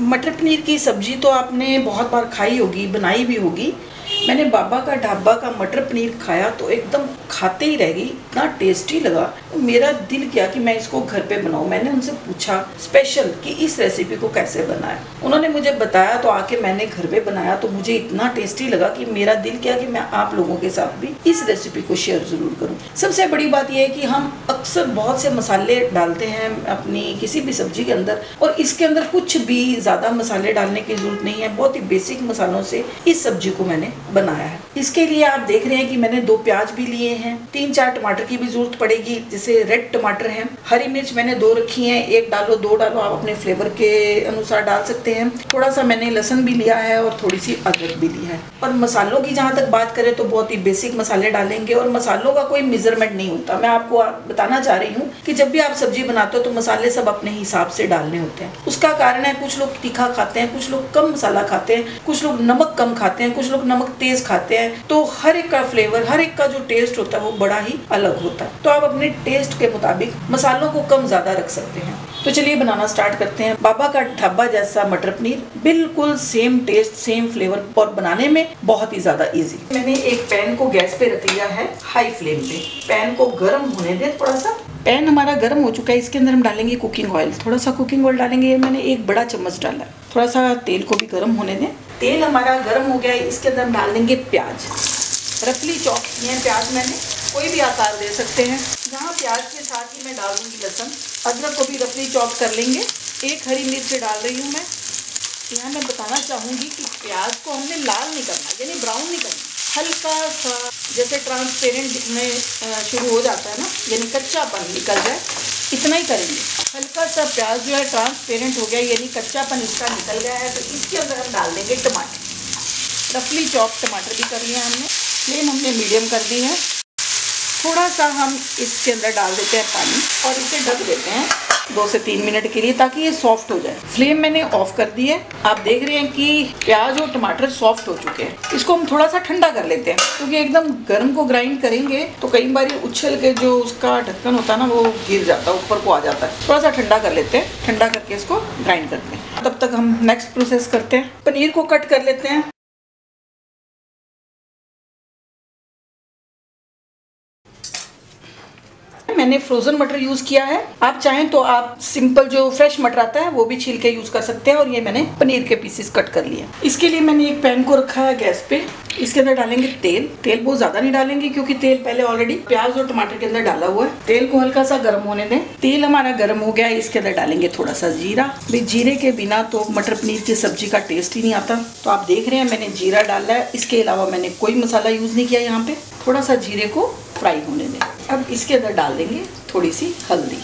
मटर पनीर की सब्ज़ी तो आपने बहुत बार खाई होगी बनाई भी होगी मैंने बाबा का ढाबा का मटर पनीर खाया तो एकदम खाते ही रह गई, इतना टेस्टी लगा। तो मेरा दिल किया कि मैं इसको घर पे बनाऊँ। मैंने उनसे पूछा, स्पेशल, कि इस रेसिपी को कैसे बनाया उन्होंने मुझे बताया तो आके मैंने घर पे बनाया तो मुझे इतना टेस्टी लगा कि मेरा दिल किया कि मैं आप लोगों के साथ भी इस रेसिपी को शेयर ज़रूर करूँ। सबसे बड़ी बात यह है कि हम अक्सर बहुत से मसाले डालते हैं अपनी किसी भी सब्ज़ी के अंदर और इसके अंदर कुछ भी ज़्यादा मसाले डालने की ज़रूरत नहीं है। बहुत ही बेसिक मसालों से इस सब्ज़ी को मैंने बनाया है। इसके लिए आप देख रहे हैं कि मैंने दो प्याज भी लिए हैं, तीन चार टमाटर की भी ज़रूरत पड़ेगी, जैसे रेड टमाटर हैं। हरी मिर्च मैंने दो रखी हैं, एक डालो, दो डालो आप अपने फ्लेवर के अनुसार डाल सकते हैं। थोड़ा सा मैंने लहसन भी लिया है और थोड़ी सी अदरक भी लिया है। और मसालों की जहाँ तक बात करें तो बहुत ही बेसिक मसाले डालेंगे और मसालों का कोई मेज़रमेंट नहीं होता। मैं आपको बताना चाह रही हूँ कि जब भी आप सब्ज़ी बनाते हो तो मसाले सब अपने हिसाब से डालने होते हैं। उसका कारण है कुछ लोग तीखा खाते हैं, कुछ लोग कम मसाला खाते हैं, कुछ लोग नमक कम खाते हैं, कुछ लोग नमक तेज खाते हैं। तो हर एक का फ्लेवर हर एक का जो टेस्ट होता है वो बड़ा ही अलग होता है। तो आप अपने टेस्ट के मुताबिक मसालों को कम ज़्यादा रख सकते हैं। तो चलिए बनाना स्टार्ट करते हैं। बाबा का ढाबा जैसा मटर पनीर, बिल्कुल सेम टेस्ट सेम फ्लेवर और बनाने में बहुत ही ज़्यादा इजी मैंने एक पैन को गैस पे रख लिया है हाई फ्लेम पे। पैन को गर्म होने दें थोड़ा सा पैन हमारा गर्म हो चुका है, इसके अंदर हम डालेंगे कुकिंग ऑयल थोड़ा सा कुकिंग ऑयल डालेंगे, मैंने एक बड़ा चम्मच डाला। है थोड़ा सा तेल को भी गर्म होने दें। तेल हमारा गर्म हो गया है, इसके अंदर हम डाल देंगे प्याज। रफली चॉप किए हैं प्याज मैंने, कोई भी आकार दे सकते हैं। यहाँ प्याज के साथ ही मैं डाल दूँगी लहसन, अदरक को भी रफली चॉप कर लेंगे। एक हरी मिर्च डाल रही हूँ मैं। यहाँ मैं बताना चाहूँगी कि प्याज को हमने लाल नहीं करना, यानी ब्राउन नहीं करना, हल्का सा, जैसे ट्रांसपेरेंट दिखने शुरू हो जाता है ना, यानी कच्चापन निकल जाए। इतना ही करेंगे। हल्का सा प्याज जो है ट्रांसपेरेंट हो गया, यानी कच्चापन इसका निकल गया है तो इसके अंदर हम डाल देंगे टमाटर। रफली चॉप टमाटर भी कर लिया हमने। फ्लेम हमने मीडियम कर दी है। थोड़ा सा हम इसके अंदर डाल देते हैं पानी और इसे ढक देते हैं। दो से तीन मिनट के लिए ताकि ये सॉफ्ट हो जाए। फ्लेम मैंने ऑफ़ कर दी है। आप देख रहे हैं कि प्याज और टमाटर सॉफ्ट हो चुके हैं। इसको हम थोड़ा सा ठंडा कर लेते हैं। क्योंकि एकदम गर्म को ग्राइंड करेंगे तो कई बार उछल के जो उसका ढक्कन होता है ना, वो गिर जाता है, ऊपर को आ जाता है। थोड़ा सा ठंडा कर लेते हैं। ठंडा करके इसको ग्राइंड करते हैं। तब तक हम नेक्स्ट प्रोसेस करते हैं। पनीर को कट कर लेते हैं। मैंने फ्रोजन मटर यूज़ किया है। आप चाहें तो आप सिंपल जो फ्रेश मटर आता है, वो भी छील के यूज़ कर सकते हैं और ये मैंने पनीर के पीसेस कट कर लिए। इसके लिए मैंने एक पैन को रखा है गैस पे। इसके अंदर डालेंगे तेल। तेल बहुत ज़्यादा नहीं डालेंगे क्योंकि तेल पहले ऑलरेडी प्याज और टमाटर के अंदर डाला हुआ है। तेल को हल्का सा गर्म होने दें। तेल हमारा गर्म हो गया है। इसके अंदर डालेंगे थोड़ा सा जीरा। भाई जीरे के बिना तो मटर पनीर की सब्ज़ी का टेस्ट ही नहीं आता। तो आप देख रहे हैं, मैंने जीरा डाला है। इसके अलावा मैंने कोई मसाला यूज़ नहीं किया यहाँ पे। थोड़ा सा जीरे को फ्राई होने दें। अब इसके अंदर डाल देंगे थोड़ी सी हल्दी।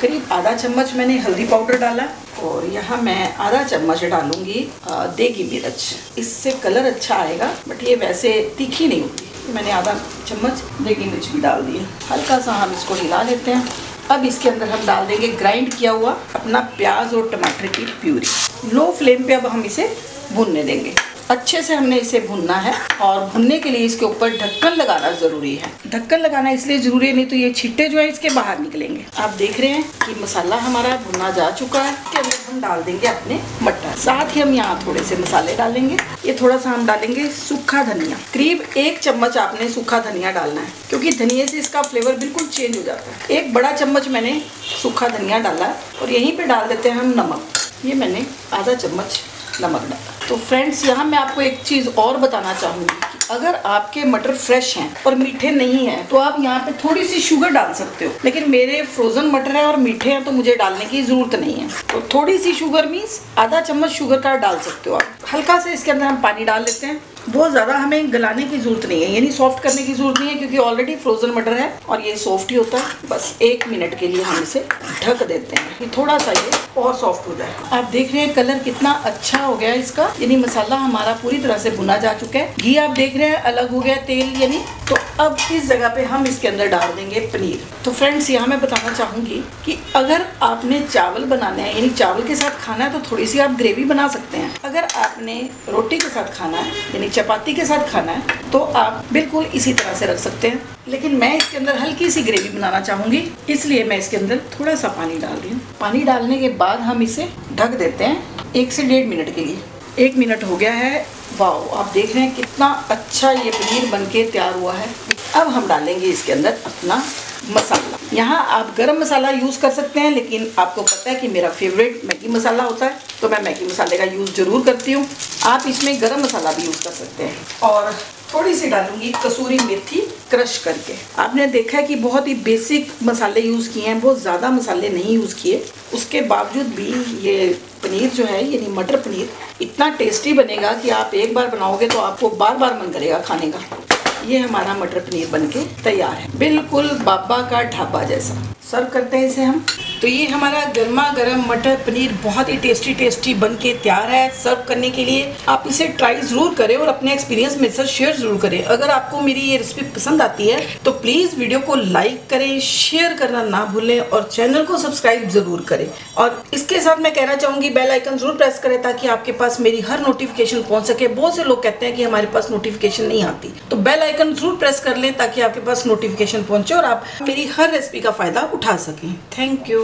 करीब आधा चम्मच मैंने हल्दी पाउडर डाला और यहाँ मैं आधा चम्मच डालूँगी देगी मिर्च। इससे कलर अच्छा आएगा, बट ये वैसे तीखी नहीं होती। मैंने आधा चम्मच देगी मिर्च भी डाल दी। हल्का सा हम इसको हिला लेते हैं। अब इसके अंदर हम डाल देंगे ग्राइंड किया हुआ अपना प्याज और टमाटर की प्यूरी। लो फ्लेम पे अब हम इसे भुनने देंगे। अच्छे से हमने इसे भुनना है और भुनने के लिए इसके ऊपर ढक्कन लगाना ज़रूरी है। ढक्कन लगाना इसलिए ज़रूरी है, नहीं तो ये छिट्टे जो है इसके बाहर निकलेंगे। आप देख रहे हैं कि मसाला हमारा भुना जा चुका है। इसके अंदर हम डाल देंगे अपने मटर। साथ ही हम यहाँ थोड़े से मसाले डालेंगे। ये थोड़ा सा हम डालेंगे सूखा धनिया। करीब एक चम्मच आपने सूखा धनिया डालना है, क्योंकि धनिया से इसका फ्लेवर बिल्कुल चेंज हो जाता है। एक बड़ा चम्मच मैंने सूखा धनिया डाला और यहीं पे डाल देते हैं हम नमक। ये मैंने आधा चम्मच नमक डाला। तो फ्रेंड्स यहाँ मैं आपको एक चीज़ और बताना चाहूँगी कि अगर आपके मटर फ्रेश हैं और मीठे नहीं हैं तो आप यहाँ पे थोड़ी सी शुगर डाल सकते हो। लेकिन मेरे फ्रोज़न मटर हैं और मीठे हैं तो मुझे डालने की ज़रूरत नहीं है। तो थोड़ी सी शुगर मीन्स आधा चम्मच शुगर का डाल सकते हो आप। हल्का से इसके अंदर हम पानी डाल लेते हैं। बहुत ज़्यादा हमें गलाने की ज़रूरत नहीं है, यानी सॉफ्ट करने की ज़रूरत नहीं है, क्योंकि ऑलरेडी फ्रोज़न मटर है और ये सॉफ्ट ही होता है। बस एक मिनट के लिए हम इसे ढक देते हैं। कि थोड़ा सा ये और सॉफ्ट हो जाए आप देख रहे हैं कलर कितना अच्छा हो गया इसका। यानी मसाला हमारा पूरी तरह से भुना जा चुका है। घी आप देख रहे हैं, अलग हो गया तेल, यानी तो अब इस जगह पे हम इसके अंदर डाल देंगे पनीर। तो फ्रेंड्स यहाँ मैं बताना चाहूँगी कि अगर आपने चावल बनाने हैं, यानी चावल के साथ खाना है तो थोड़ी सी आप ग्रेवी बना सकते हैं। अगर आपने रोटी के साथ खाना है, यानी चपाती के साथ खाना है तो आप बिल्कुल इसी तरह से रख सकते हैं। लेकिन मैं इसके अंदर हल्की सी ग्रेवी बनाना चाहूँगी, इसलिए मैं इसके अंदर थोड़ा सा पानी डाल रही हूँ। पानी डालने के बाद हम इसे ढक देते हैं एक से डेढ़ मिनट के लिए। एक मिनट हो गया है। वाह आप देख रहे हैं कितना अच्छा ये पनीर बनके तैयार हुआ है। अब हम डालेंगे इसके अंदर अपना मसाला। यहाँ आप गरम मसाला यूज़ कर सकते हैं, लेकिन आपको पता है कि मेरा फेवरेट मैगी मसाला होता है तो मैं मैगी मसाले का यूज़ ज़रूर करती हूँ। आप इसमें गरम मसाला भी यूज़ कर सकते हैं। और थोड़ी सी डालूँगी कसूरी मेथी क्रश करके। आपने देखा है कि बहुत ही बेसिक मसाले यूज़ किए हैं, बहुत ज़्यादा मसाले नहीं यूज़ किए। उसके बावजूद भी ये पनीर जो है, यानी मटर पनीर, इतना टेस्टी बनेगा कि आप एक बार बनाओगे तो आपको बार बार मन करेगा खाने का। ये हमारा मटर पनीर बनके तैयार है। बिल्कुल बाबा का ढाबा जैसा। सर्व करते हैं इसे हम। तो ये हमारा गर्मा गर्म मटर पनीर बहुत ही टेस्टी टेस्टी बन के तैयार है सर्व करने के लिए। आप इसे ट्राई ज़रूर करें और अपने एक्सपीरियंस मेरे साथ शेयर ज़रूर करें। अगर आपको मेरी ये रेसिपी पसंद आती है तो प्लीज़ वीडियो को लाइक करें शेयर करना ना भूलें और चैनल को सब्सक्राइब ज़रूर करें। और इसके साथ मैं कहना चाहूँगी बेल आइकन ज़रूर प्रेस करें ताकि आपके पास मेरी हर नोटिफिकेशन पहुँच सके। बहुत से लोग कहते हैं कि हमारे पास नोटिफिकेशन नहीं आती। तो बेल आइकन ज़रूर प्रेस कर लें ताकि आपके पास नोटिफिकेशन पहुँचे और आप मेरी हर रेसिपी का फ़ायदा उठा सकें। Thank you